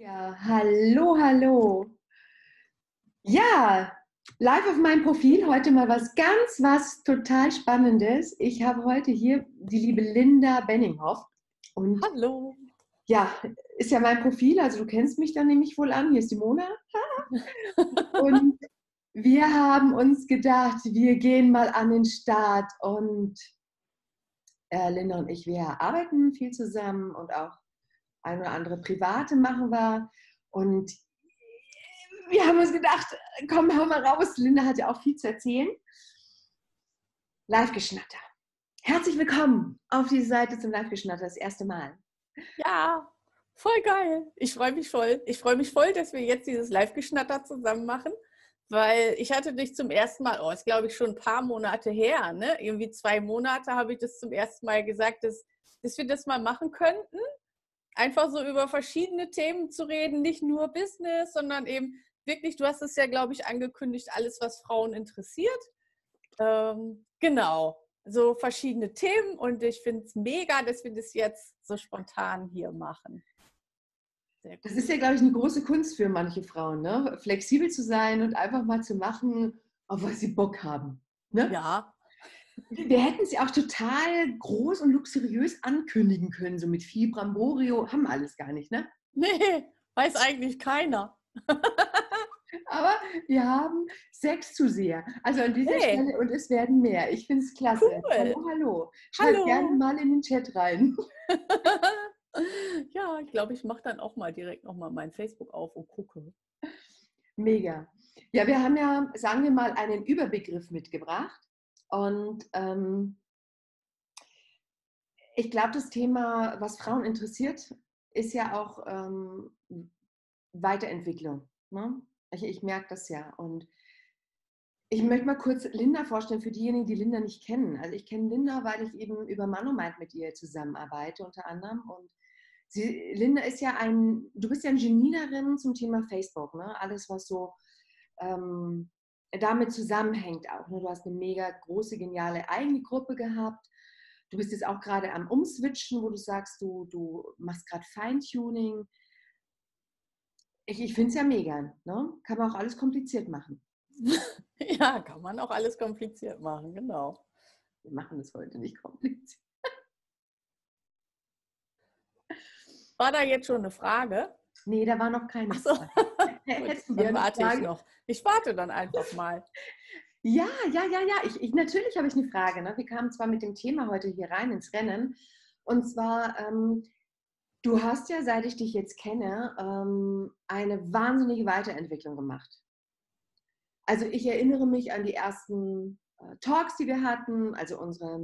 Ja, hallo, hallo. Ja, live auf meinem Profil heute mal was ganz, was total Spannendes. Ich habe heute hier die liebe Linda Benninghoff. Und hallo. Ja, ist ja mein Profil, also du kennst mich dann nämlich wohl an. Hier ist die Mona. Und wir haben uns gedacht, wir gehen mal an den Start und äh, Linda und ich, wir arbeiten viel zusammen und auch ein oder andere private machen wir. Und wir haben uns gedacht, komm, hau mal raus. Linda hat ja auch viel zu erzählen. Live-Geschnatter. Herzlich willkommen auf diese Seite zum Live-Geschnatter, das erste Mal. Ja, voll geil. Ich freue mich voll. Ich freue mich voll, dass wir jetzt dieses Live-Geschnatter zusammen machen, weil ich hatte dich zum ersten Mal, oh, ist glaube ich schon ein paar Monate her, ne? Irgendwie zwei Monate habe ich das zum ersten Mal gesagt, dass, dass wir das mal machen könnten einfach so über verschiedene Themen zu reden, nicht nur Business, sondern eben wirklich, du hast es ja, glaube ich, angekündigt, alles, was Frauen interessiert. Ähm, genau, so verschiedene Themen und ich finde es mega, dass wir das jetzt so spontan hier machen. Das ist ja, glaube ich, eine große Kunst für manche Frauen, ne? flexibel zu sein und einfach mal zu machen, auf was sie Bock haben. Ne? Ja, wir hätten sie auch total groß und luxuriös ankündigen können, so mit viel Bramborio. Haben alles gar nicht, ne? Nee, weiß eigentlich keiner. Aber wir haben sechs zu sehr. Also an dieser hey. Stelle und es werden mehr. Ich finde es klasse. Cool. Hallo, hallo. Schreibt hallo. gerne mal in den Chat rein. ja, ich glaube, ich mache dann auch mal direkt nochmal mein Facebook auf und gucke. Mega. Ja, wir haben ja, sagen wir mal, einen Überbegriff mitgebracht. Und ähm, ich glaube, das Thema, was Frauen interessiert, ist ja auch ähm, Weiterentwicklung. Ne? Ich, ich merke das ja. Und ich möchte mal kurz Linda vorstellen, für diejenigen, die Linda nicht kennen. Also ich kenne Linda, weil ich eben über Manomind mit ihr zusammenarbeite, unter anderem. Und sie, Linda ist ja ein, du bist ja ein Genie darin zum Thema Facebook. Ne? Alles, was so ähm, damit zusammenhängt auch. Ne? Du hast eine mega große, geniale eigene Gruppe gehabt. Du bist jetzt auch gerade am Umswitchen, wo du sagst, du, du machst gerade Feintuning. Ich, ich finde es ja mega. Ne? Kann man auch alles kompliziert machen. ja, kann man auch alles kompliziert machen, genau. Wir machen das heute nicht kompliziert. War da jetzt schon eine Frage? Nee, da war noch keine Frage. Gut, dann warte ich noch. Ich warte dann einfach mal. Ja, ja, ja, ja. Ich, ich natürlich habe ich eine Frage. Ne? Wir kamen zwar mit dem Thema heute hier rein ins Rennen. Und zwar, ähm, du hast ja, seit ich dich jetzt kenne, ähm, eine wahnsinnige Weiterentwicklung gemacht. Also ich erinnere mich an die ersten äh, Talks, die wir hatten, also unsere,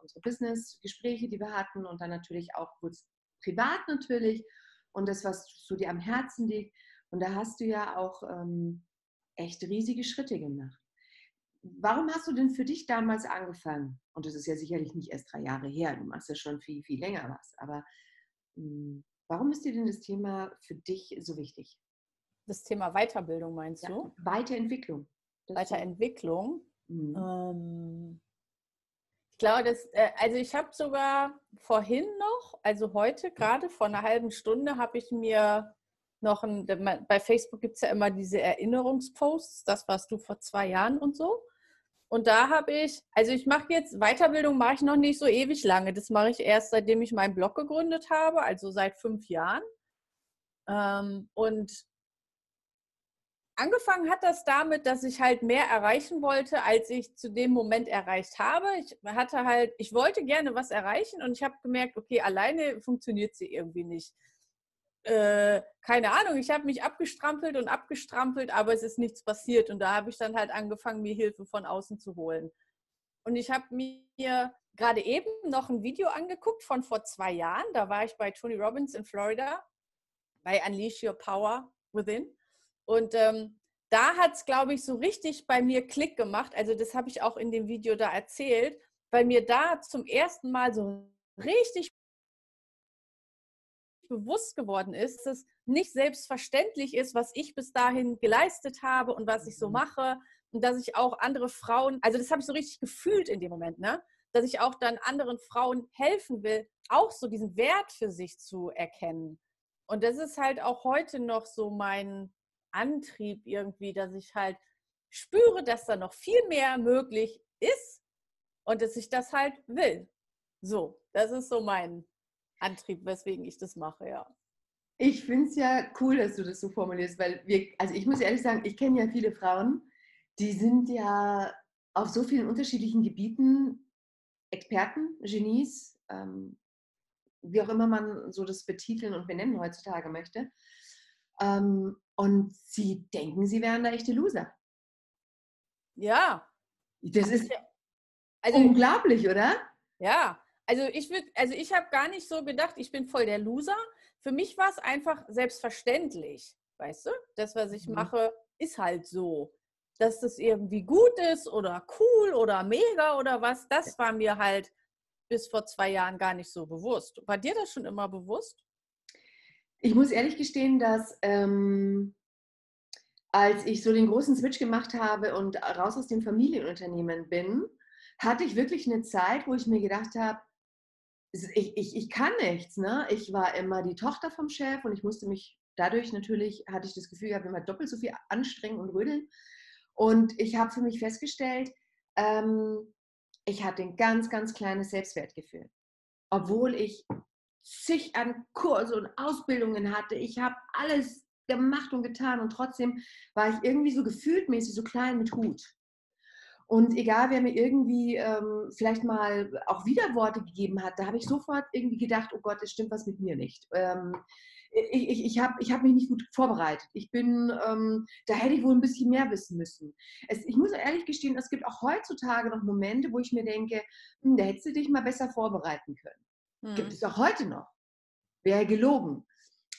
unsere Business-Gespräche, die wir hatten und dann natürlich auch kurz privat natürlich und das, was so dir am Herzen liegt. Und da hast du ja auch ähm, echt riesige Schritte gemacht. Warum hast du denn für dich damals angefangen? Und das ist ja sicherlich nicht erst drei Jahre her, du machst ja schon viel, viel länger was. Aber mh, hm, warum ist dir denn das Thema für dich so wichtig? Das Thema Weiterbildung meinst ja, du? Weiterentwicklung. Das Weiterentwicklung. Mhm. Ähm, ich glaube, dass, äh, also ich habe sogar vorhin noch, also heute gerade vor einer halben Stunde, habe ich mir noch ein, bei Facebook gibt es ja immer diese Erinnerungsposts, das warst du vor zwei Jahren und so. Und da habe ich, also ich mache jetzt, Weiterbildung mache ich noch nicht so ewig lange. Das mache ich erst, seitdem ich meinen Blog gegründet habe, also seit fünf Jahren. Ähm, und angefangen hat das damit, dass ich halt mehr erreichen wollte, als ich zu dem Moment erreicht habe. Ich hatte halt, ich wollte gerne was erreichen und ich habe gemerkt, okay, alleine funktioniert sie irgendwie nicht äh, keine Ahnung, ich habe mich abgestrampelt und abgestrampelt, aber es ist nichts passiert. Und da habe ich dann halt angefangen, mir Hilfe von außen zu holen. Und ich habe mir gerade eben noch ein Video angeguckt von vor zwei Jahren. Da war ich bei Tony Robbins in Florida bei Unleash Your Power Within. Und ähm, da hat es, glaube ich, so richtig bei mir Klick gemacht. Also das habe ich auch in dem Video da erzählt, weil mir da zum ersten Mal so richtig bewusst geworden ist, dass es nicht selbstverständlich ist, was ich bis dahin geleistet habe und was ich so mhm. mache und dass ich auch andere Frauen, also das habe ich so richtig gefühlt in dem Moment, ne? dass ich auch dann anderen Frauen helfen will, auch so diesen Wert für sich zu erkennen. Und das ist halt auch heute noch so mein Antrieb irgendwie, dass ich halt spüre, dass da noch viel mehr möglich ist und dass ich das halt will. So, das ist so mein Antrieb, weswegen ich das mache, ja. Ich finde es ja cool, dass du das so formulierst, weil wir, also ich muss ehrlich sagen, ich kenne ja viele Frauen, die sind ja auf so vielen unterschiedlichen Gebieten Experten, Genies, ähm, wie auch immer man so das betiteln und benennen heutzutage möchte. Ähm, und sie denken, sie wären da echte Loser. Ja. Das ist also, unglaublich, oder? Ja, also ich würde, also ich habe gar nicht so gedacht, ich bin voll der Loser. Für mich war es einfach selbstverständlich, weißt du? Das, was ich mhm. mache, ist halt so. Dass das irgendwie gut ist oder cool oder mega oder was, das war mir halt bis vor zwei Jahren gar nicht so bewusst. War dir das schon immer bewusst? Ich muss ehrlich gestehen, dass ähm, als ich so den großen Switch gemacht habe und raus aus dem Familienunternehmen bin, hatte ich wirklich eine Zeit, wo ich mir gedacht habe, ich, ich, ich kann nichts. Ne? Ich war immer die Tochter vom Chef und ich musste mich dadurch natürlich, hatte ich das Gefühl, ich habe immer doppelt so viel anstrengen und rödeln. Und ich habe für mich festgestellt, ähm, ich hatte ein ganz, ganz kleines Selbstwertgefühl. Obwohl ich zig an Kurse und Ausbildungen hatte. Ich habe alles gemacht und getan und trotzdem war ich irgendwie so gefühltmäßig so klein mit Hut. Und egal, wer mir irgendwie ähm, vielleicht mal auch Widerworte gegeben hat, da habe ich sofort irgendwie gedacht, oh Gott, es stimmt was mit mir nicht. Ähm, ich, ich, ich habe ich hab mich nicht gut vorbereitet. Ich bin, ähm, da hätte ich wohl ein bisschen mehr wissen müssen. Es, ich muss ehrlich gestehen, es gibt auch heutzutage noch Momente, wo ich mir denke, hm, da hättest du dich mal besser vorbereiten können. Hm. Gibt es auch heute noch. Wäre gelogen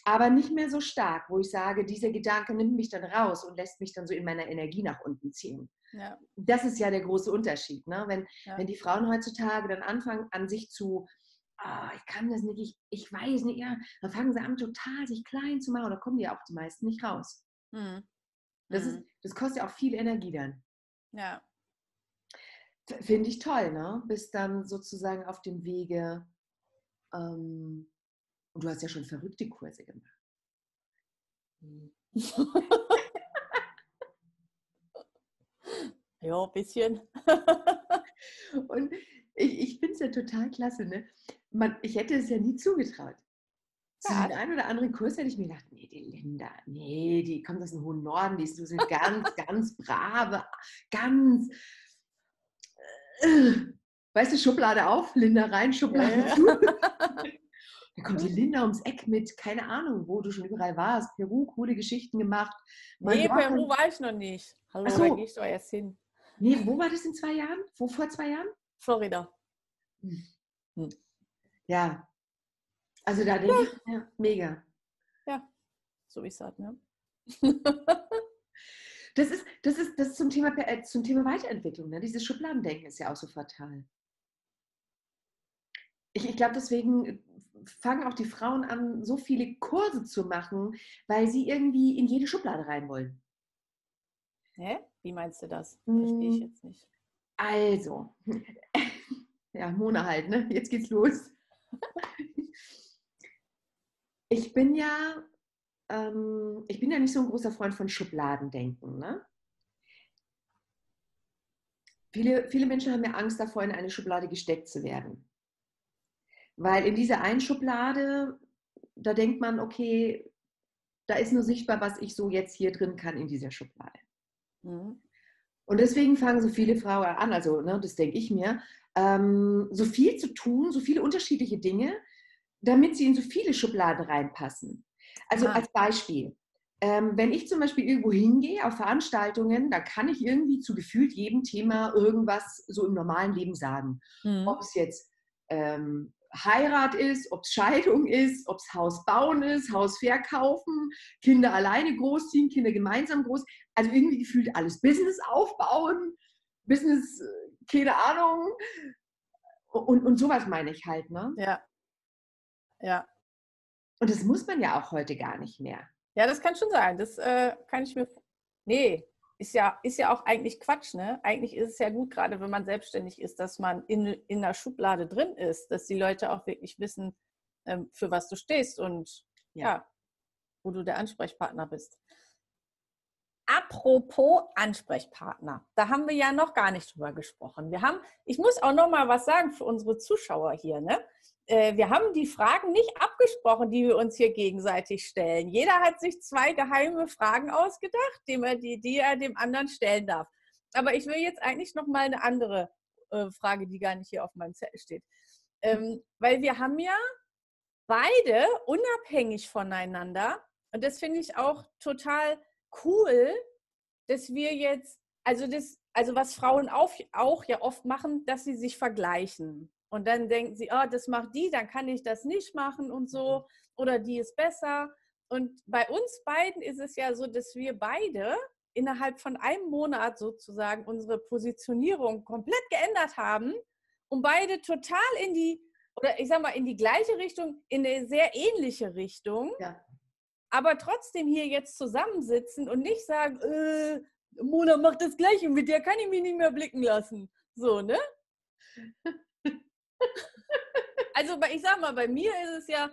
aber nicht mehr so stark, wo ich sage, dieser Gedanke nimmt mich dann raus und lässt mich dann so in meiner Energie nach unten ziehen. Ja. Das ist ja der große Unterschied. Ne? Wenn, ja. wenn die Frauen heutzutage dann anfangen, an sich zu, oh, ich kann das nicht, ich, ich weiß nicht, ja, dann fangen sie an, total sich klein zu machen, oder kommen die auch die meisten nicht raus. Mhm. Das, ist, mhm. das kostet ja auch viel Energie dann. Ja. Finde ich toll, ne? Bist dann sozusagen auf dem Wege, ähm, und du hast ja schon verrückte Kurse gemacht. Hm. Ja, ein bisschen. Und ich, ich finde es ja total klasse. Ne? Man, ich hätte es ja nie zugetraut. Zu ja. den einen oder anderen Kurs hätte ich mir gedacht, nee, die Linda, nee, die kommt aus dem hohen Norden, die sind ganz, ganz brave, ganz, äh, weißt du, Schublade auf, Linda rein, Schublade ja, zu. Da kommt die Linda ums Eck mit, keine Ahnung, wo du schon überall warst. Peru, coole Geschichten gemacht. Nee, Peru war ich noch nicht. Hallo, so. da gehst du erst hin. Nee, wo war das in zwei Jahren? Wo vor zwei Jahren? Florida. Hm. hm. Ja. Also da denke ja. ich, ja, mega. Ja, so wie es sagt, ne? das ist, das ist, das ist zum Thema, äh, zum Thema Weiterentwicklung. Ne? Dieses Schubladendenken ist ja auch so fatal. Ich, ich glaube, deswegen fangen auch die Frauen an, so viele Kurse zu machen, weil sie irgendwie in jede Schublade rein wollen. Hä? Wie meinst du das? Verstehe ich hm. jetzt nicht. Also, ja, Mona halt, ne? Jetzt geht's los. Ich bin ja, ähm, ich bin ja nicht so ein großer Freund von Schubladendenken, ne? Viele, viele Menschen haben ja Angst davor, in eine Schublade gesteckt zu werden. Weil in dieser einen Schublade, da denkt man, okay, da ist nur sichtbar, was ich so jetzt hier drin kann in dieser Schublade. Mhm. Und deswegen fangen so viele Frauen an, also ne, das denke ich mir, ähm, so viel zu tun, so viele unterschiedliche Dinge, damit sie in so viele Schubladen reinpassen. Also ah. als Beispiel, ähm, wenn ich zum Beispiel irgendwo hingehe auf Veranstaltungen, da kann ich irgendwie zu gefühlt jedem Thema irgendwas so im normalen Leben sagen. Mhm. Ob es jetzt ähm, Heirat ist, ob es Scheidung ist, ob es Haus bauen ist, Haus verkaufen, Kinder alleine großziehen, Kinder gemeinsam groß. Also irgendwie gefühlt alles Business aufbauen, Business, äh, keine Ahnung. Und, und sowas meine ich halt, ne? Ja. Ja. Und das muss man ja auch heute gar nicht mehr. Ja, das kann schon sein. Das äh, kann ich mir. Nee, ist ja, ist ja auch eigentlich Quatsch, ne? Eigentlich ist es ja gut, gerade wenn man selbstständig ist, dass man in, in der Schublade drin ist, dass die Leute auch wirklich wissen, ähm, für was du stehst. Und ja. ja. wo du der Ansprechpartner bist. Apropos Ansprechpartner, da haben wir ja noch gar nicht drüber gesprochen. Wir haben, ich muss auch noch mal was sagen für unsere Zuschauer hier. Ne? Äh, wir haben die Fragen nicht abgesprochen, die wir uns hier gegenseitig stellen. Jeder hat sich zwei geheime Fragen ausgedacht, die er, die, die er dem anderen stellen darf. Aber ich will jetzt eigentlich noch mal eine andere äh, Frage, die gar nicht hier auf meinem Zettel steht. Ähm, weil wir haben ja beide unabhängig voneinander, und das finde ich auch total cool, dass wir jetzt, also das, also was Frauen auch, auch ja oft machen, dass sie sich vergleichen. Und dann denken sie, oh, das macht die, dann kann ich das nicht machen und so. Mhm. Oder die ist besser. Und bei uns beiden ist es ja so, dass wir beide innerhalb von einem Monat sozusagen unsere Positionierung komplett geändert haben und beide total in die, oder ich sag mal, in die gleiche Richtung, in eine sehr ähnliche Richtung. Ja aber trotzdem hier jetzt zusammensitzen und nicht sagen, äh, Mona macht das Gleiche, mit der kann ich mich nicht mehr blicken lassen. So, ne? also ich sag mal, bei mir ist es ja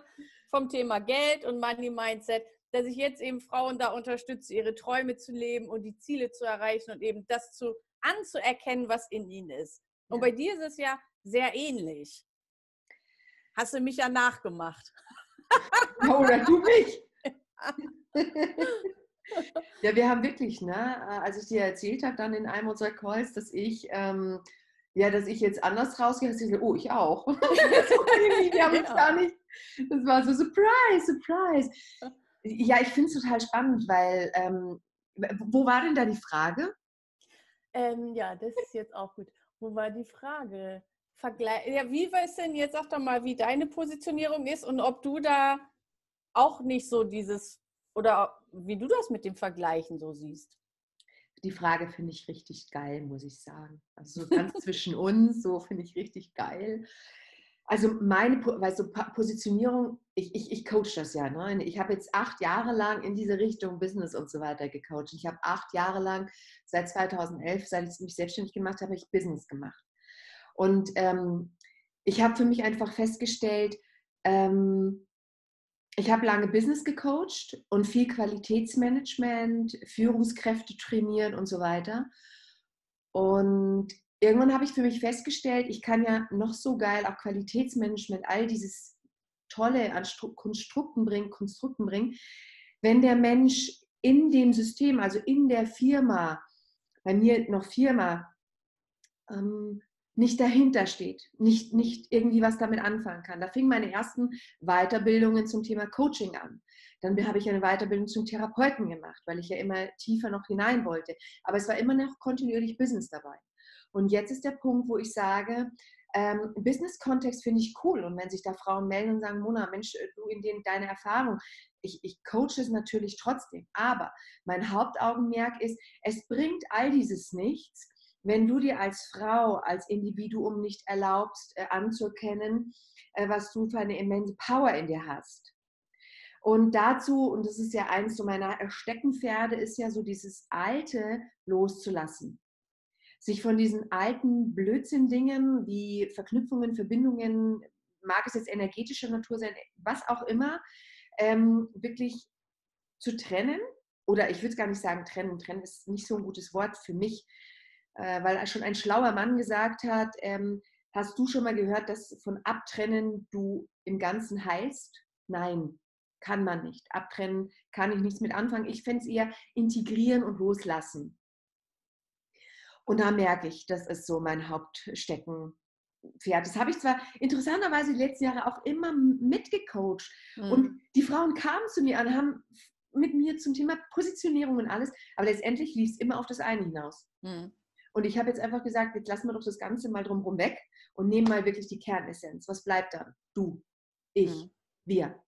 vom Thema Geld und Money Mindset, dass ich jetzt eben Frauen da unterstütze, ihre Träume zu leben und die Ziele zu erreichen und eben das zu anzuerkennen, was in ihnen ist. Und ja. bei dir ist es ja sehr ähnlich. Hast du mich ja nachgemacht. Oder du mich. ja, wir haben wirklich, ne, äh, als ich dir erzählt habe, dann in einem unserer Calls, dass ich, ähm, ja, dass ich jetzt anders rausgehe, dass ich so, oh, ich auch. wir haben uns gar nicht, das war so, Surprise, Surprise. Ja, ich finde es total spannend, weil, ähm, wo war denn da die Frage? Ähm, ja, das ist jetzt auch gut. Wo war die Frage? Vergleich ja, wie war es denn jetzt, sag doch mal, wie deine Positionierung ist und ob du da auch nicht so dieses, oder wie du das mit dem Vergleichen so siehst. Die Frage finde ich richtig geil, muss ich sagen. Also so ganz zwischen uns, so finde ich richtig geil. Also meine weißt du, Positionierung, ich, ich, ich coach das ja. Ne? Ich habe jetzt acht Jahre lang in diese Richtung Business und so weiter gecoacht. Ich habe acht Jahre lang, seit 2011, seit ich mich selbstständig gemacht habe, ich Business gemacht. Und ähm, ich habe für mich einfach festgestellt, ähm, ich habe lange Business gecoacht und viel Qualitätsmanagement, Führungskräfte trainiert und so weiter. Und irgendwann habe ich für mich festgestellt, ich kann ja noch so geil auch Qualitätsmanagement, all dieses Tolle an Konstrukten bringen, Konstrukten bringen, wenn der Mensch in dem System, also in der Firma, bei mir noch Firma, ähm, nicht dahinter steht, nicht, nicht irgendwie was damit anfangen kann. Da fingen meine ersten Weiterbildungen zum Thema Coaching an. Dann habe ich eine Weiterbildung zum Therapeuten gemacht, weil ich ja immer tiefer noch hinein wollte. Aber es war immer noch kontinuierlich Business dabei. Und jetzt ist der Punkt, wo ich sage, ähm, Business-Kontext finde ich cool. Und wenn sich da Frauen melden und sagen, Mona, Mensch, du in den, deine Erfahrung, ich, ich coache es natürlich trotzdem. Aber mein Hauptaugenmerk ist, es bringt all dieses nichts, wenn du dir als Frau, als Individuum nicht erlaubst äh, anzuerkennen, äh, was du für eine immense Power in dir hast. Und dazu, und das ist ja eins so meiner Steckenpferde, ist ja so dieses Alte loszulassen. Sich von diesen alten Blödsinn-Dingen wie Verknüpfungen, Verbindungen, mag es jetzt energetischer Natur sein, was auch immer, ähm, wirklich zu trennen. Oder ich würde es gar nicht sagen trennen. Trennen ist nicht so ein gutes Wort für mich, äh, weil schon ein schlauer Mann gesagt hat, ähm, hast du schon mal gehört, dass von Abtrennen du im Ganzen heilst? Nein, kann man nicht. Abtrennen kann ich nichts mit anfangen. Ich fände es eher integrieren und loslassen. Und da merke ich, das ist so mein Hauptsteckenpferd. Das habe ich zwar interessanterweise die letzten Jahre auch immer mitgecoacht. Mhm. Und die Frauen kamen zu mir und haben mit mir zum Thema Positionierung und alles, aber letztendlich lief es immer auf das eine hinaus. Mhm. Und ich habe jetzt einfach gesagt, jetzt lassen wir doch das Ganze mal drumherum weg und nehmen mal wirklich die Kernessenz. Was bleibt dann? Du, ich, mhm. wir.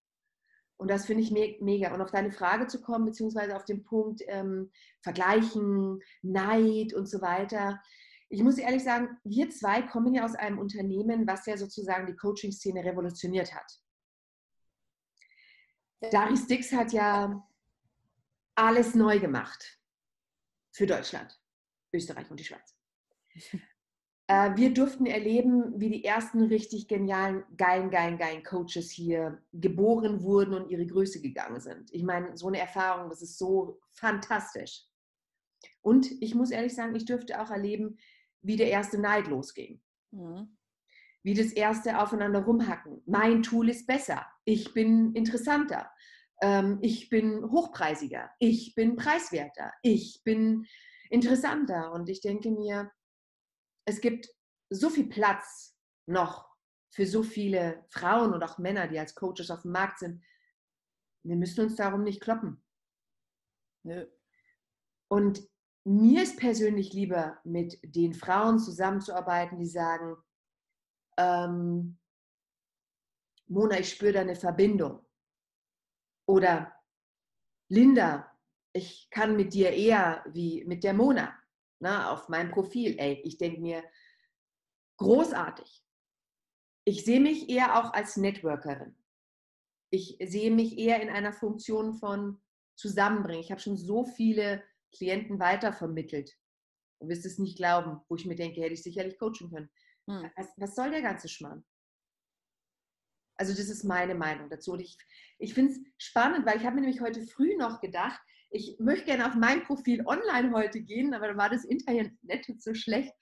Und das finde ich me mega. Und auf deine Frage zu kommen, beziehungsweise auf den Punkt ähm, Vergleichen, Neid und so weiter. Ich muss ehrlich sagen, wir zwei kommen ja aus einem Unternehmen, was ja sozusagen die Coaching-Szene revolutioniert hat. Dari Stix hat ja alles neu gemacht für Deutschland. Österreich und die Schweiz. Äh, wir durften erleben, wie die ersten richtig genialen, geilen, geilen, geilen Coaches hier geboren wurden und ihre Größe gegangen sind. Ich meine, so eine Erfahrung, das ist so fantastisch. Und ich muss ehrlich sagen, ich dürfte auch erleben, wie der erste Neid losging. Mhm. Wie das erste Aufeinander rumhacken. Mein Tool ist besser. Ich bin interessanter. Ähm, ich bin hochpreisiger. Ich bin preiswerter. Ich bin interessanter. Und ich denke mir, es gibt so viel Platz noch für so viele Frauen und auch Männer, die als Coaches auf dem Markt sind. Wir müssen uns darum nicht kloppen. Und mir ist persönlich lieber, mit den Frauen zusammenzuarbeiten, die sagen, ähm, Mona, ich spüre da eine Verbindung. Oder Linda, ich kann mit dir eher wie mit der Mona ne, auf meinem Profil. Ey, ich denke mir, großartig. Ich sehe mich eher auch als Networkerin. Ich sehe mich eher in einer Funktion von Zusammenbringen. Ich habe schon so viele Klienten weitervermittelt. Du wirst es nicht glauben, wo ich mir denke, hätte ich sicherlich coachen können. Hm. Was, was, soll der ganze Schmarrn? Also das ist meine Meinung dazu. Und ich, ich finde es spannend, weil ich habe mir nämlich heute früh noch gedacht, ich möchte gerne auf mein Profil online heute gehen, aber da war das Internet so schlecht.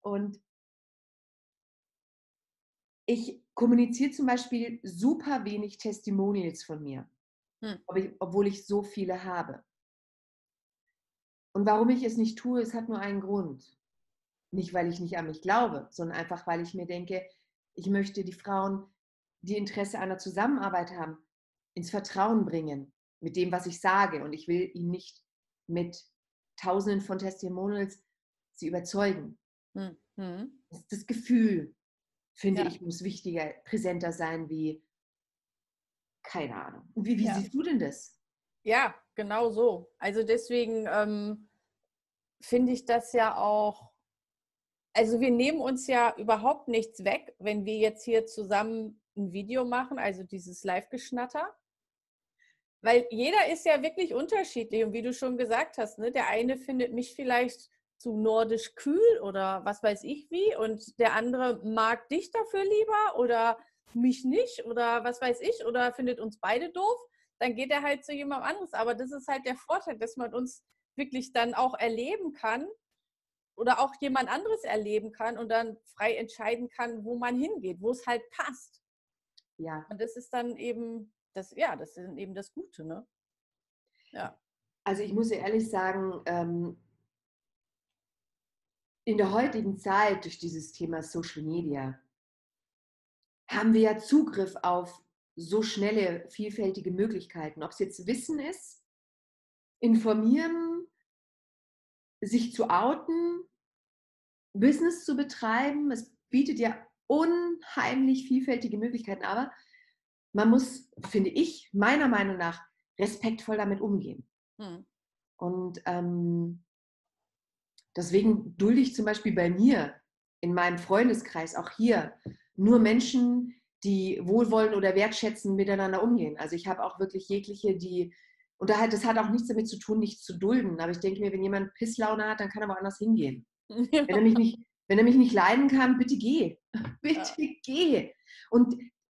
Und ich kommuniziere zum Beispiel super wenig Testimonials von mir, hm. obwohl ich so viele habe. Und warum ich es nicht tue, es hat nur einen Grund. Nicht, weil ich nicht an mich glaube, sondern einfach, weil ich mir denke, ich möchte die Frauen, die Interesse an der Zusammenarbeit haben, ins Vertrauen bringen mit dem, was ich sage. Und ich will ihn nicht mit Tausenden von Testimonials sie überzeugen. Mhm. Das, Gefühl, finde ja. ich, muss wichtiger, präsenter sein wie, keine Ahnung. Wie, wie ja. siehst du denn das? Ja, genau so. Also deswegen ähm, finde ich das ja auch, also wir nehmen uns ja überhaupt nichts weg, wenn wir jetzt hier zusammen ein Video machen, also dieses Live-Geschnatter. Weil jeder ist ja wirklich unterschiedlich und wie du schon gesagt hast, ne, der eine findet mich vielleicht zu nordisch kühl oder was weiß ich wie und der andere mag dich dafür lieber oder mich nicht oder was weiß ich oder findet uns beide doof, dann geht er halt zu jemandem anderes. Aber das ist halt der Vorteil, dass man uns wirklich dann auch erleben kann oder auch jemand anderes erleben kann und dann frei entscheiden kann, wo man hingeht, wo es halt passt. Ja. Und das ist dann eben das, ja, das ist eben das Gute, ne? Ja. Also ich muss ehrlich sagen, ähm, in der heutigen Zeit durch dieses Thema Social Media haben wir ja Zugriff auf so schnelle, vielfältige Möglichkeiten. Ob es jetzt Wissen ist, informieren, sich zu outen, Business zu betreiben. Es bietet ja unheimlich vielfältige Möglichkeiten. Aber man muss, finde ich, meiner Meinung nach respektvoll damit umgehen. Hm. Und ähm, deswegen dulde ich zum Beispiel bei mir in meinem Freundeskreis auch hier nur Menschen, die wohlwollend oder wertschätzend miteinander umgehen. Also ich habe auch wirklich jegliche, die, und das hat auch nichts damit zu tun, nichts zu dulden. Aber ich denke mir, wenn jemand Pisslaune hat, dann kann er woanders hingehen. Ja. Wenn, er mich nicht, wenn er mich nicht leiden kann, bitte geh. bitte ja. geh. Und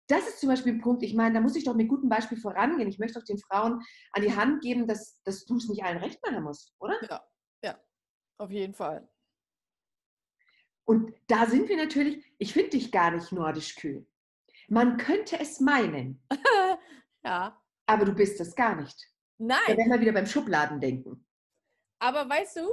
das ist zum Beispiel ein Punkt, ich meine, da muss ich doch mit gutem Beispiel vorangehen. Ich möchte doch den Frauen an die Hand geben, dass, dass du es nicht allen recht machen musst, oder? Ja, ja, auf jeden Fall. Und da sind wir natürlich, ich finde dich gar nicht nordisch kühl. Man könnte es meinen. ja. Aber du bist es gar nicht. Nein. Da werden wir wieder beim Schubladen denken. Aber weißt du,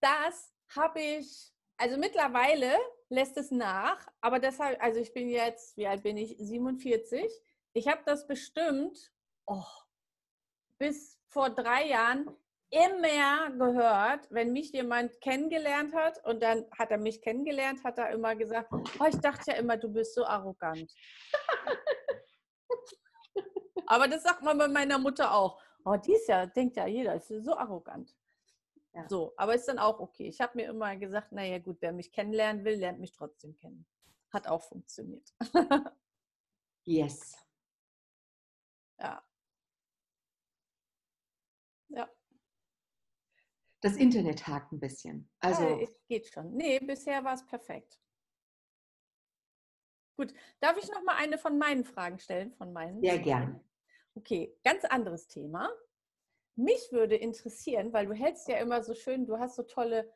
das habe ich, also mittlerweile lässt es nach. Aber deshalb, also ich bin jetzt, wie alt bin ich? 47. Ich habe das bestimmt oh, bis vor drei Jahren immer gehört, wenn mich jemand kennengelernt hat und dann hat er mich kennengelernt, hat er immer gesagt, oh, ich dachte ja immer, du bist so arrogant. Aber das sagt man bei meiner Mutter auch. Oh, die ist ja, denkt ja jeder, ist so arrogant. Ja. So, aber ist dann auch okay. Ich habe mir immer gesagt, naja gut, wer mich kennenlernen will, lernt mich trotzdem kennen. Hat auch funktioniert. yes. Ja. Ja. Das Internet hakt ein bisschen. Also ja, es geht schon. Nee, bisher war es perfekt. Gut, darf ich noch mal eine von meinen Fragen stellen? Von meinen? Sehr gerne. Okay, ganz anderes Thema. Mich würde interessieren, weil du hältst ja immer so schön, du hast so tolle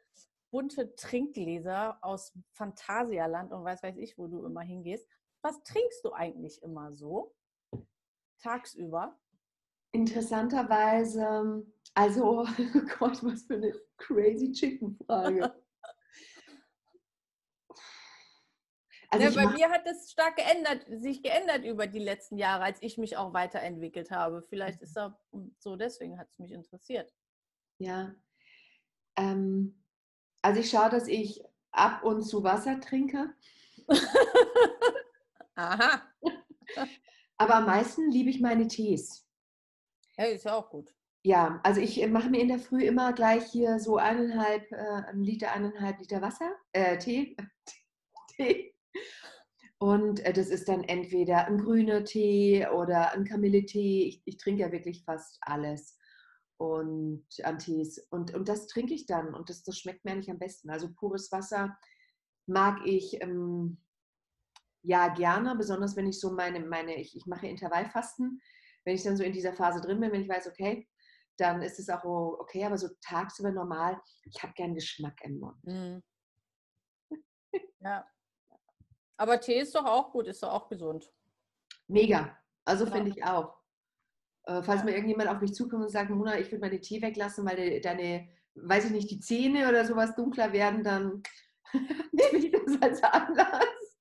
bunte Trinkgläser aus Phantasialand und weiß weiß ich, wo du immer hingehst. Was trinkst du eigentlich immer so tagsüber? Interessanterweise, also, oh Gott, was für eine crazy Chicken-Frage. Also ja, bei mir hat es stark geändert, sich geändert über die letzten Jahre, als ich mich auch weiterentwickelt habe. Vielleicht ist das so, deswegen hat es mich interessiert. Ja. Ähm, also ich schaue, dass ich ab und zu Wasser trinke. Aha. Aber am meisten liebe ich meine Tees. Ja, ist ja auch gut. Ja, also ich mache mir in der Früh immer gleich hier so eineinhalb, äh, ein Liter, eineinhalb Liter Wasser, äh, Tee. Tee. Und äh, das ist dann entweder ein grüner Tee oder ein Kamilletee. Ich, ich trinke ja wirklich fast alles und an Tees. Und, und das trinke ich dann und das, das schmeckt mir eigentlich am besten. Also pures Wasser mag ich ähm, ja gerne, besonders wenn ich so meine, meine ich, ich mache Intervallfasten. Wenn ich dann so in dieser Phase drin bin, wenn ich weiß, okay, dann ist es auch okay, aber so tagsüber normal, ich habe gern Geschmack im Mund. Mhm. Ja. Aber Tee ist doch auch gut, ist doch auch gesund. Mega. Also ja. finde ich auch. Äh, falls ja. mal irgendjemand auf mich zukommt und sagt, Mona, ich würde meine Tee weglassen, weil de, deine, weiß ich nicht, die Zähne oder sowas dunkler werden, dann nehme ich das als Anlass.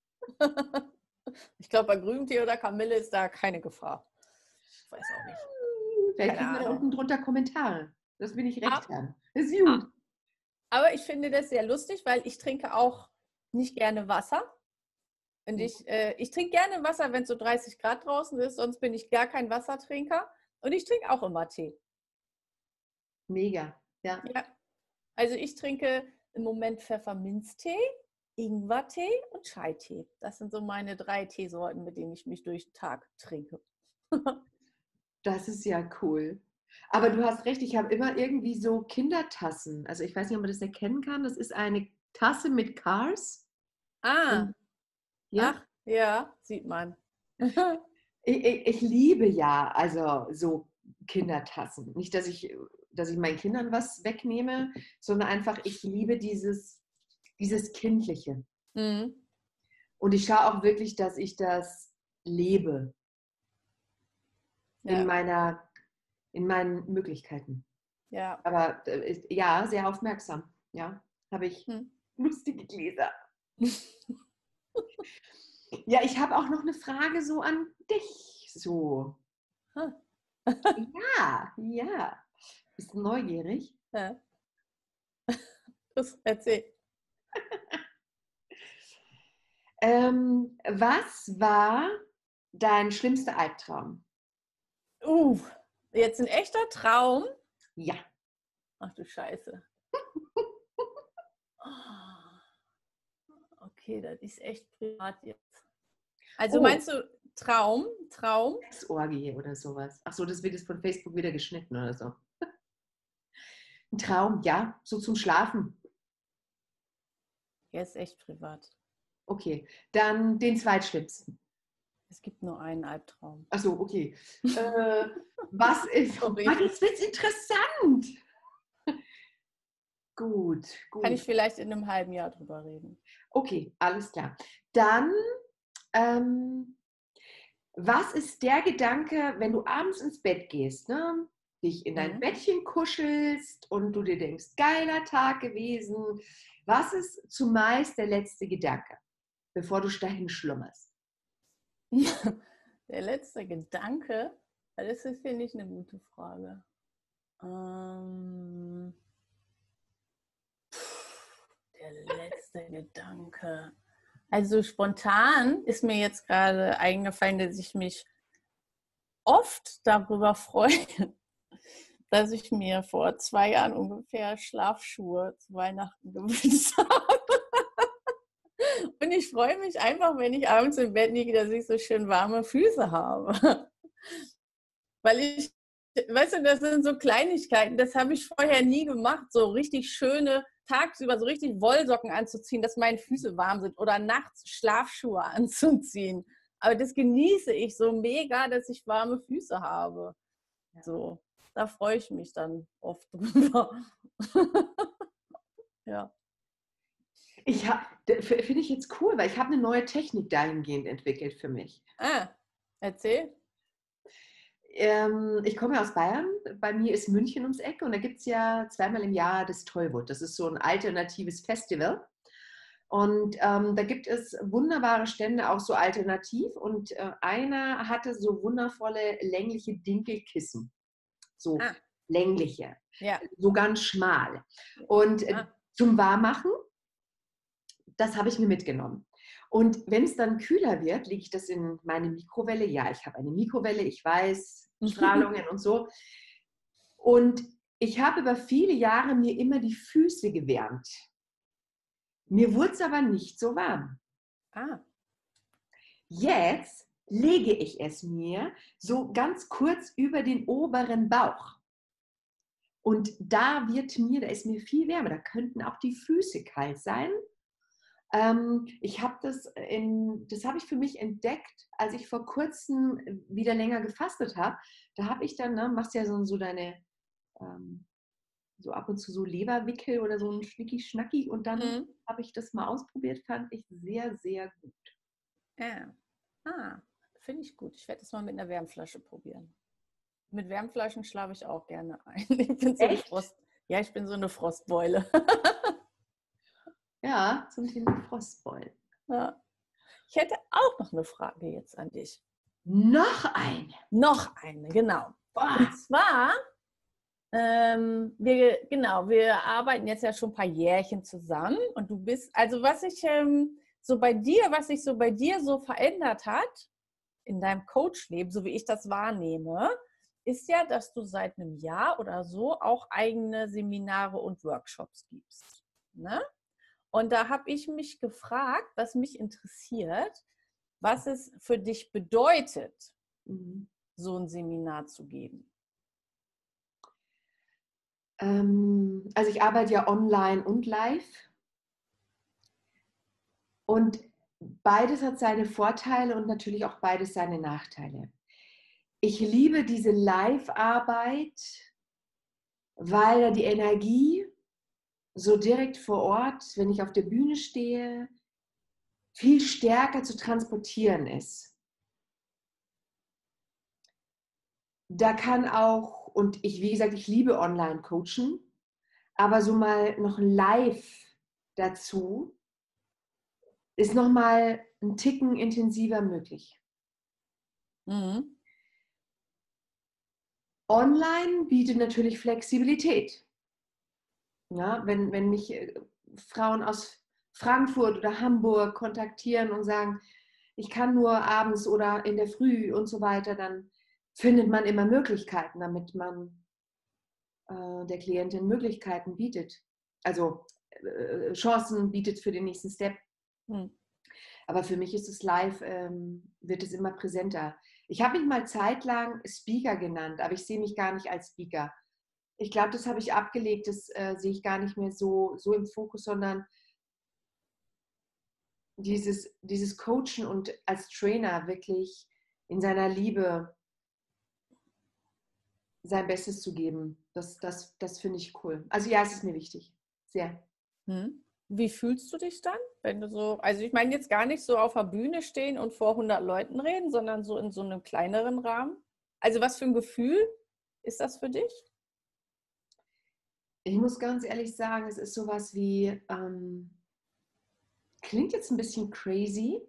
ich glaube, bei Grüntee oder Kamille ist da keine Gefahr. Ich weiß auch nicht. Vielleicht kriegen wir da unten drunter Kommentare. Das bin ich recht. Herrn. Ist gut. Aber ich finde das sehr lustig, weil ich trinke auch nicht gerne Wasser. Und ich, äh, ich trinke gerne Wasser, wenn es so 30 Grad draußen ist, sonst bin ich gar kein Wassertrinker. Und ich trinke auch immer Tee. Mega, ja. ja. Also ich trinke im Moment Pfefferminztee, Ingwertee und Chai-Tee. Das sind so meine drei Teesorten, mit denen ich mich durch den Tag trinke. das ist ja cool. Aber du hast recht, ich habe immer irgendwie so Kindertassen. Also ich weiß nicht, ob man das erkennen kann. Das ist eine Tasse mit Cars. Ah. Und ja, Ach, ja, sieht man. ich, ich, ich, liebe ja also so Kindertassen. Nicht, dass ich, dass ich meinen Kindern was wegnehme, sondern einfach, ich liebe dieses, dieses Kindliche. Mhm. Und ich schaue auch wirklich, dass ich das lebe. Ja. In meiner, in meinen Möglichkeiten. Ja. Aber äh, ja, sehr aufmerksam. Ja, habe ich hm. lustige Gläser. Ja, ich habe auch noch eine Frage so an dich. So. Huh. ja, ja. Bist du neugierig? Ja. Das erzähl. ähm, was war dein schlimmster Albtraum? Uh, jetzt ein echter Traum? Ja. Ach du Scheiße. Okay, das ist echt privat jetzt. Also oh. meinst du Traum? Traum? Sexorgie oder sowas. Ach so, das wird jetzt von Facebook wieder geschnitten oder so. Ein Traum, ja, so zum Schlafen. Er ist echt privat. Okay, dann den zweitschlimmsten. Es gibt nur einen Albtraum. Ach so, okay. äh, was ist? Oh, jetzt wird interessant. Gut, gut. Kann ich vielleicht in einem halben Jahr drüber reden. Okay, alles klar. Dann, ähm, was ist der Gedanke, wenn du abends ins Bett gehst, ne? dich in dein mhm. Bettchen kuschelst und du dir denkst, geiler Tag gewesen. Was ist zumeist der letzte Gedanke, bevor du dahin schlummerst? der letzte Gedanke? Das ist, finde ich, eine gute Frage. Ähm der letzte Gedanke. Also spontan ist mir jetzt gerade eingefallen, dass ich mich oft darüber freue, dass ich mir vor zwei Jahren ungefähr Schlafschuhe zu Weihnachten gewünscht habe. Und ich freue mich einfach, wenn ich abends im Bett liege, dass ich so schön warme Füße habe. Weil ich weißt du, das sind so Kleinigkeiten, das habe ich vorher nie gemacht, so richtig schöne, tagsüber so richtig Wollsocken anzuziehen, dass meine Füße warm sind oder nachts Schlafschuhe anzuziehen. Aber das genieße ich so mega, dass ich warme Füße habe. So, da freue ich mich dann oft drüber. ja. Ich finde ich jetzt cool, weil ich habe eine neue Technik dahingehend entwickelt für mich. Ah, erzähl. Ähm, ich komme ja aus Bayern. Bei mir ist München ums Eck und da gibt es ja zweimal im Jahr das Tollwood. Das ist so ein alternatives Festival. Und ähm, da gibt es wunderbare Stände, auch so alternativ. Und äh, einer hatte so wundervolle längliche Dinkelkissen. So ah. längliche. Ja. So ganz schmal. Und äh, ah. zum Warmmachen, das habe ich mir mitgenommen. Und wenn es dann kühler wird, lege ich das in meine Mikrowelle. Ja, ich habe eine Mikrowelle, ich weiß, Strahlungen und so. Und ich habe über viele Jahre mir immer die Füße gewärmt. Mir wurde es aber nicht so warm. Ah. Jetzt lege ich es mir so ganz kurz über den oberen Bauch. Und da wird mir, da ist mir viel wärmer. Da könnten auch die Füße kalt sein. Ähm, ich habe das in, das habe ich für mich entdeckt, als ich vor kurzem wieder länger gefastet habe. Da habe ich dann, ne, machst ja so, so deine, ähm, so ab und zu so Leberwickel oder so ein Schnicki-Schnacki und dann mhm. habe ich das mal ausprobiert, fand ich sehr, sehr gut. Ja. Ah, finde ich gut. Ich werde das mal mit einer Wärmflasche probieren. Mit Wärmflaschen schlafe ich auch gerne ein. Ich bin so Echt? Frost, ja, ich bin so eine Frostbeule. Ja, zum Thema Frostbeulen. Ja. Ich hätte auch noch eine Frage jetzt an dich. Noch eine? Noch eine, genau. Boah. Und zwar, ähm, wir, genau, wir arbeiten jetzt ja schon ein paar Jährchen zusammen und du bist, also was ich ähm, so bei dir, was sich so bei dir so verändert hat in deinem Coachleben, so wie ich das wahrnehme, ist ja, dass du seit einem Jahr oder so auch eigene Seminare und Workshops gibst. Ne? Und da habe ich mich gefragt, was mich interessiert, was es für dich bedeutet, mhm. so ein Seminar zu geben. Ähm, also ich arbeite ja online und live. Und beides hat seine Vorteile und natürlich auch beides seine Nachteile. Ich liebe diese Live-Arbeit, weil da die Energie so direkt vor Ort, wenn ich auf der Bühne stehe, viel stärker zu transportieren ist. Da kann auch, und ich, wie gesagt, ich liebe Online-Coachen, aber so mal noch live dazu ist nochmal ein Ticken intensiver möglich. Mhm. Online bietet natürlich Flexibilität. Ja, wenn, wenn mich äh, Frauen aus Frankfurt oder Hamburg kontaktieren und sagen, ich kann nur abends oder in der Früh und so weiter, dann findet man immer Möglichkeiten, damit man äh, der Klientin Möglichkeiten bietet. Also äh, Chancen bietet für den nächsten Step. Hm. Aber für mich ist es live, ähm, wird es immer präsenter. Ich habe mich mal zeitlang Speaker genannt, aber ich sehe mich gar nicht als Speaker ich glaube, das habe ich abgelegt, das äh, sehe ich gar nicht mehr so, so im Fokus, sondern dieses, dieses Coachen und als Trainer wirklich in seiner Liebe sein Bestes zu geben. Das, das, das finde ich cool. Also ja, es ist mir wichtig. Sehr. Hm. Wie fühlst du dich dann, wenn du so, also ich meine jetzt gar nicht so auf der Bühne stehen und vor 100 Leuten reden, sondern so in so einem kleineren Rahmen? Also was für ein Gefühl ist das für dich? Ich muss ganz ehrlich sagen, es ist sowas wie, ähm, klingt jetzt ein bisschen crazy,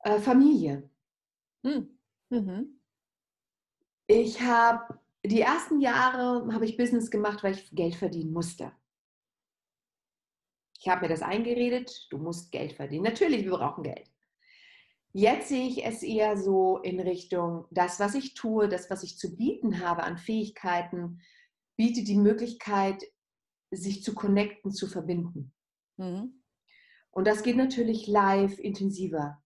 äh, Familie. Hm. Mhm. Ich habe die ersten Jahre habe ich Business gemacht, weil ich Geld verdienen musste. Ich habe mir das eingeredet, du musst Geld verdienen. Natürlich, wir brauchen Geld. Jetzt sehe ich es eher so in Richtung, das, was ich tue, das, was ich zu bieten habe an Fähigkeiten, bietet die Möglichkeit, sich zu connecten, zu verbinden. Mhm. Und das geht natürlich live intensiver.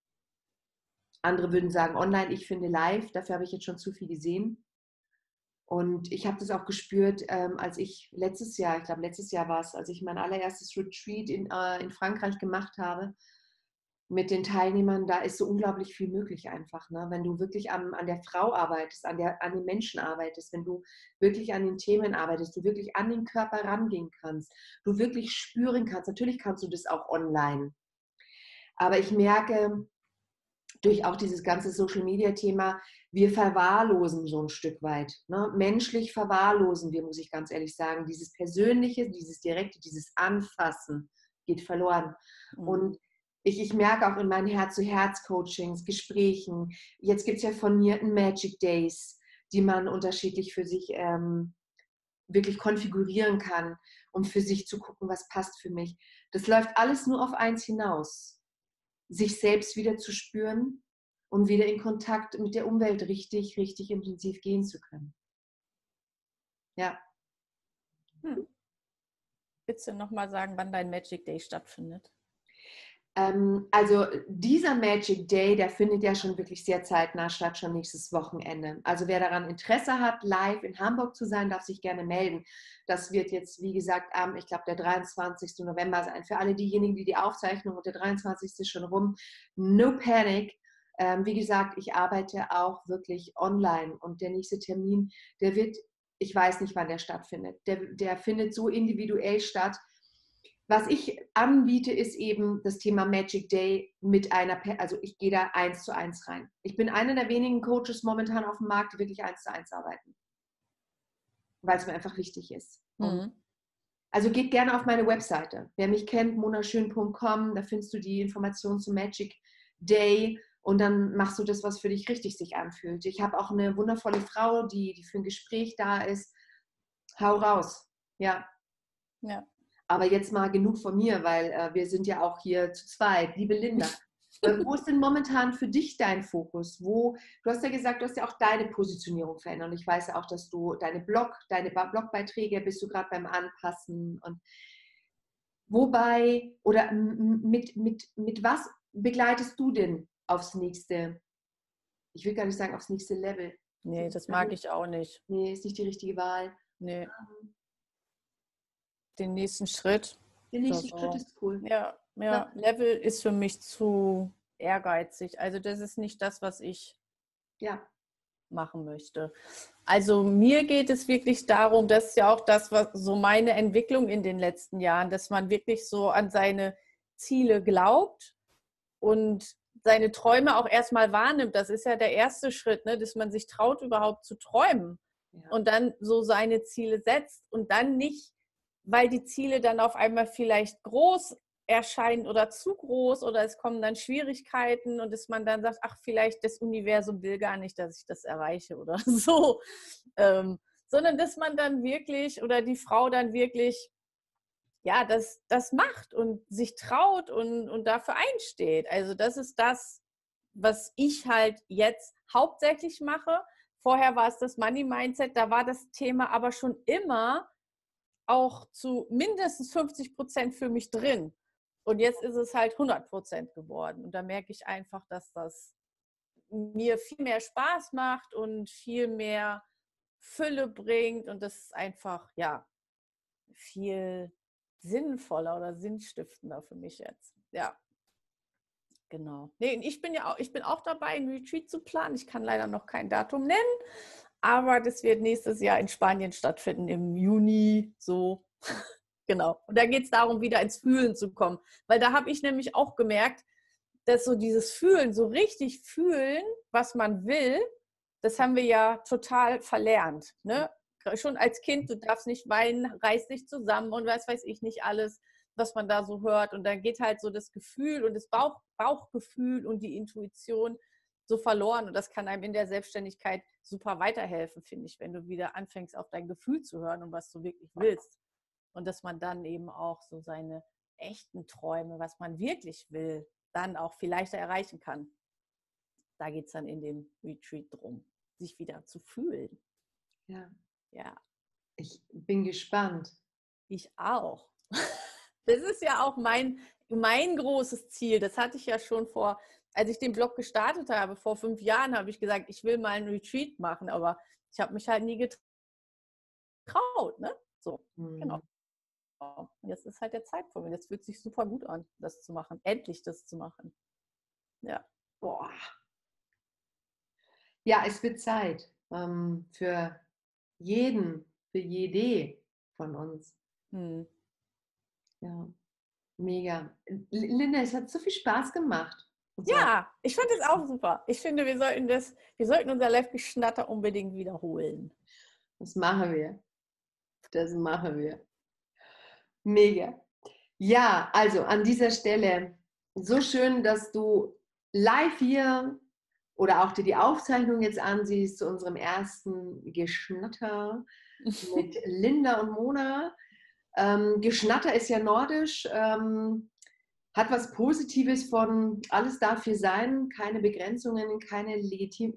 Andere würden sagen online, ich finde live, dafür habe ich jetzt schon zu viel gesehen. Und ich habe das auch gespürt, ähm, als ich letztes Jahr, ich glaube letztes Jahr war es, als ich mein allererstes Retreat in, äh, in Frankreich gemacht habe mit den Teilnehmern, da ist so unglaublich viel möglich einfach. Ne? Wenn du wirklich an, an der Frau arbeitest, an, der, an den Menschen arbeitest, wenn du wirklich an den Themen arbeitest, du wirklich an den Körper rangehen kannst, du wirklich spüren kannst. Natürlich kannst du das auch online. Aber ich merke, durch auch dieses ganze Social-Media-Thema, wir verwahrlosen so ein Stück weit. Ne? Menschlich verwahrlosen wir, muss ich ganz ehrlich sagen. Dieses Persönliche, dieses Direkte, dieses Anfassen geht verloren. Mhm. Und ich, ich merke auch in meinen Herz-zu-Herz-Coachings, Gesprächen, jetzt gibt es ja von mir Magic Days, die man unterschiedlich für sich ähm, wirklich konfigurieren kann, um für sich zu gucken, was passt für mich. Das läuft alles nur auf eins hinaus sich selbst wieder zu spüren und wieder in Kontakt mit der Umwelt richtig, richtig intensiv gehen zu können. Ja. Hm. Willst du nochmal sagen, wann dein Magic Day stattfindet? Ähm, also dieser Magic Day, der findet ja schon wirklich sehr zeitnah statt, schon nächstes Wochenende. Also wer daran Interesse hat, live in Hamburg zu sein, darf sich gerne melden. Das wird jetzt, wie gesagt, am, ich glaube, der 23. November sein. Für alle diejenigen, die die Aufzeichnung und der 23. schon rum, no panic. Ähm, wie gesagt, ich arbeite auch wirklich online und der nächste Termin, der wird, ich weiß nicht, wann der stattfindet. Der, der findet so individuell statt, was ich anbiete, ist eben das Thema Magic Day mit einer, also ich gehe da eins zu eins rein. Ich bin einer der wenigen Coaches momentan auf dem Markt, die wirklich eins zu eins arbeiten. Weil es mir einfach wichtig ist. Mhm. Also geht gerne auf meine Webseite. Wer mich kennt, monaschön.com, da findest du die Informationen zum Magic Day und dann machst du das, was für dich richtig sich anfühlt. Ich habe auch eine wundervolle Frau, die, die für ein Gespräch da ist. Hau raus. Ja. Ja. Aber jetzt mal genug von mir, weil äh, wir sind ja auch hier zu zweit. Liebe Linda, äh, wo ist denn momentan für dich dein Fokus? Wo, du hast ja gesagt, du hast ja auch deine Positionierung verändert. Und ich weiß ja auch, dass du deine Blog, deine Blogbeiträge bist du gerade beim Anpassen. Und wobei oder mit, mit, mit was begleitest du denn aufs nächste, ich will gar nicht sagen aufs nächste Level. Nee, das mag ich auch nicht. Nee, ist nicht die richtige Wahl. Nee. Den nächsten Schritt. Der nächste Schritt ist cool. Ja, ja, ja, Level ist für mich zu ehrgeizig. Also das ist nicht das, was ich ja. machen möchte. Also mir geht es wirklich darum, das ist ja auch das, was so meine Entwicklung in den letzten Jahren, dass man wirklich so an seine Ziele glaubt und seine Träume auch erstmal wahrnimmt. Das ist ja der erste Schritt, ne? dass man sich traut, überhaupt zu träumen ja. und dann so seine Ziele setzt und dann nicht weil die Ziele dann auf einmal vielleicht groß erscheinen oder zu groß oder es kommen dann Schwierigkeiten und dass man dann sagt, ach, vielleicht das Universum will gar nicht, dass ich das erreiche oder so. Ähm, sondern dass man dann wirklich oder die Frau dann wirklich, ja, das, das macht und sich traut und, und dafür einsteht. Also das ist das, was ich halt jetzt hauptsächlich mache. Vorher war es das Money Mindset, da war das Thema aber schon immer auch zu mindestens 50 Prozent für mich drin. Und jetzt ist es halt 100 Prozent geworden. Und da merke ich einfach, dass das mir viel mehr Spaß macht und viel mehr Fülle bringt. Und das ist einfach, ja, viel sinnvoller oder sinnstiftender für mich jetzt. Ja. Genau. Nee, ich bin ja auch, ich bin auch dabei, ein Retreat zu planen. Ich kann leider noch kein Datum nennen, aber das wird nächstes Jahr in Spanien stattfinden, im Juni, so. genau. Und da geht es darum, wieder ins Fühlen zu kommen. Weil da habe ich nämlich auch gemerkt, dass so dieses Fühlen, so richtig fühlen, was man will, das haben wir ja total verlernt. Ne? Schon als Kind, du darfst nicht weinen, reiß dich zusammen und was weiß ich nicht alles, was man da so hört. Und dann geht halt so das Gefühl und das Bauch, Bauchgefühl und die Intuition so verloren. Und das kann einem in der Selbstständigkeit super weiterhelfen, finde ich, wenn du wieder anfängst, auf dein Gefühl zu hören und was du wirklich willst. Und dass man dann eben auch so seine echten Träume, was man wirklich will, dann auch viel leichter erreichen kann. Da geht es dann in dem Retreat drum, sich wieder zu fühlen. Ja. Ja. Ich bin gespannt. Ich auch. Das ist ja auch mein, mein großes Ziel. Das hatte ich ja schon vor als ich den Blog gestartet habe, vor fünf Jahren, habe ich gesagt, ich will mal einen Retreat machen, aber ich habe mich halt nie getraut. ne? So, mhm. genau. Jetzt ist halt der Zeitpunkt. Jetzt fühlt sich super gut an, das zu machen. Endlich das zu machen. Ja. Boah. Ja, es wird Zeit ähm, für jeden, für jede von uns. Hm. Ja, mega. Linda, es hat so viel Spaß gemacht. Ja, ich fand es auch super. Ich finde, wir sollten das, wir sollten unser Live-Geschnatter unbedingt wiederholen. Das machen wir. Das machen wir. Mega. Ja, also an dieser Stelle so schön, dass du live hier oder auch dir die Aufzeichnung jetzt ansiehst zu unserem ersten Geschnatter mit Linda und Mona. Ähm, Geschnatter ist ja nordisch, ähm, hat was Positives von alles dafür sein, keine Begrenzungen, keine Legitim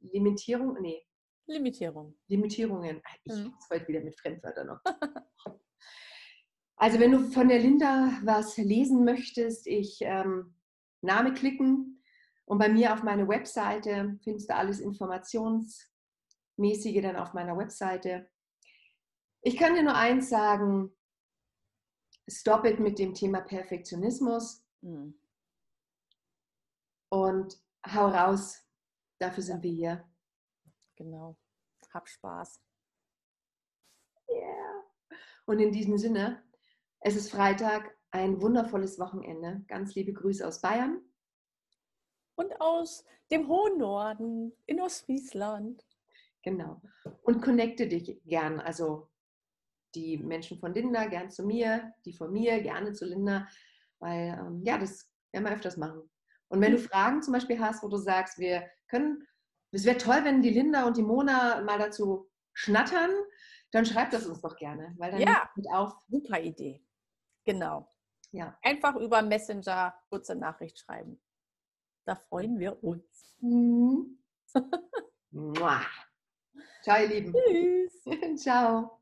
Limitierung, nee. Limitierung. Limitierungen. Ich mhm. heute wieder mit Fremdwörtern noch. also wenn du von der Linda was lesen möchtest, ich ähm, Name klicken und bei mir auf meine Webseite findest du alles Informationsmäßige dann auf meiner Webseite. Ich kann dir nur eins sagen, stop it mit dem Thema Perfektionismus mhm. und hau raus. Dafür sind wir hier. Genau. Hab Spaß. Yeah. Und in diesem Sinne, es ist Freitag, ein wundervolles Wochenende. Ganz liebe Grüße aus Bayern und aus dem hohen Norden in Ostfriesland. Genau. Und connecte dich gern. Also die Menschen von Linda gern zu mir, die von mir gerne zu Linda, weil ähm, ja, das werden wir öfters machen. Und wenn du mhm. Fragen zum Beispiel hast, wo du sagst, wir können, es wäre toll, wenn die Linda und die Mona mal dazu schnattern, dann schreib das uns doch gerne, weil dann ja, mit auf. Super Idee. Genau. Ja. Einfach über Messenger kurze Nachricht schreiben. Da freuen wir uns. Mhm. Ciao, ihr Lieben. Tschüss. Ciao.